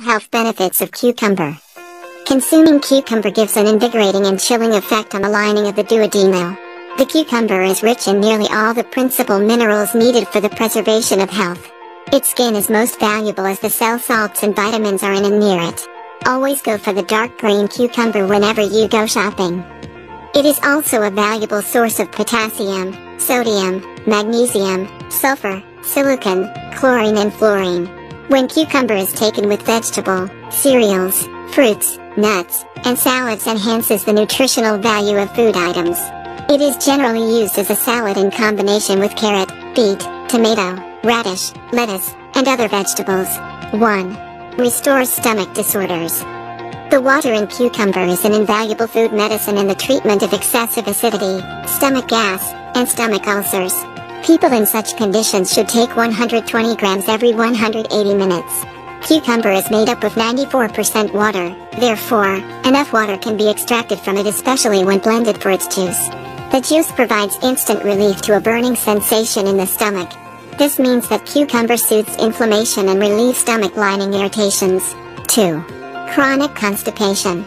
Health benefits of cucumber. Consuming cucumber gives an invigorating and chilling effect on the lining of the duodenum. The cucumber is rich in nearly all the principal minerals needed for the preservation of health. Its skin is most valuable as the cell salts and vitamins are in and near it. Always go for the dark green cucumber whenever you go shopping. It is also a valuable source of potassium, sodium, magnesium, sulfur, silicon, chlorine and fluorine. When cucumber is taken with vegetable, cereals, fruits, nuts, and salads enhances the nutritional value of food items. It is generally used as a salad in combination with carrot, beet, tomato, radish, lettuce, and other vegetables. 1. Restores stomach disorders. The water in cucumber is an invaluable food medicine in the treatment of excessive acidity, stomach gas, and stomach ulcers. People in such conditions should take 120 grams every 180 minutes. Cucumber is made up of 94% water, therefore, enough water can be extracted from it especially when blended for its juice. The juice provides instant relief to a burning sensation in the stomach. This means that cucumber soothes inflammation and relieves stomach lining irritations. 2. Chronic constipation.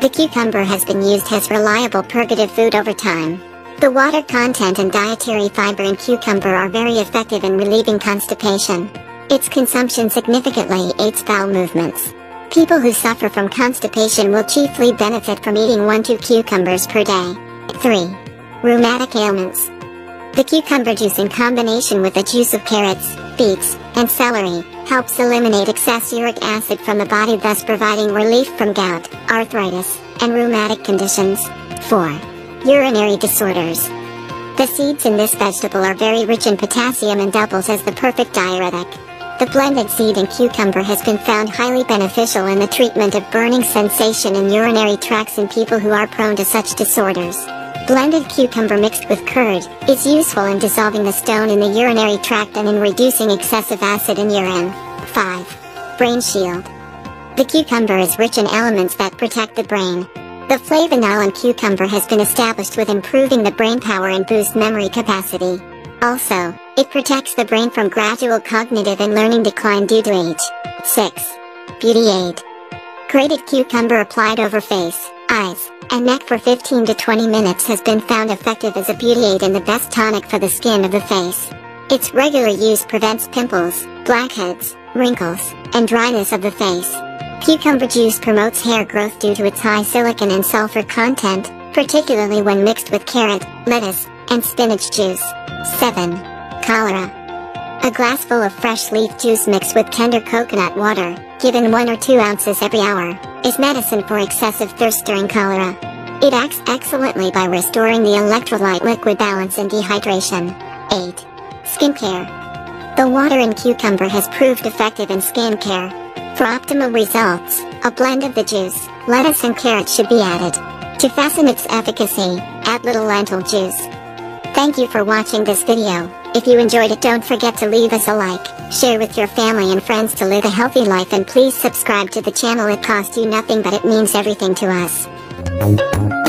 The cucumber has been used as reliable purgative food over time. The water content and dietary fiber in cucumber are very effective in relieving constipation. Its consumption significantly aids bowel movements. People who suffer from constipation will chiefly benefit from eating 1-2 cucumbers per day. 3. Rheumatic ailments. The cucumber juice in combination with the juice of carrots, beets, and celery, helps eliminate excess uric acid from the body thus providing relief from gout, arthritis, and rheumatic conditions. 4. Urinary disorders. The seeds in this vegetable are very rich in potassium and doubles as the perfect diuretic. The blended seed and cucumber has been found highly beneficial in the treatment of burning sensation in urinary tracts in people who are prone to such disorders. Blended cucumber mixed with curd is useful in dissolving the stone in the urinary tract and in reducing excessive acid in urine. 5. Brain Shield. The cucumber is rich in elements that protect the brain. The flavonol in cucumber has been established with improving the brain power and boost memory capacity. Also, it protects the brain from gradual cognitive and learning decline due to age. 6. Beauty Aid. Grated cucumber applied over face, eyes, and neck for 15 to 20 minutes has been found effective as a beauty aid and the best tonic for the skin of the face. Its regular use prevents pimples, blackheads, wrinkles, and dryness of the face. Cucumber juice promotes hair growth due to its high silicon and sulfur content, particularly when mixed with carrot, lettuce, and spinach juice. 7. Cholera. A glassful of fresh leaf juice mixed with tender coconut water, given 1 or 2 ounces every hour, is medicine for excessive thirst during cholera. It acts excellently by restoring the electrolyte liquid balance and dehydration. 8. Skincare. The water in cucumber has proved effective in skincare. For optimal results, a blend of the juice, lettuce and carrot should be added. To fasten its efficacy, add little lentil juice. Thank you for watching this video. If you enjoyed it don't forget to leave us a like, share with your family and friends to live a healthy life and please subscribe to the channel it costs you nothing but it means everything to us.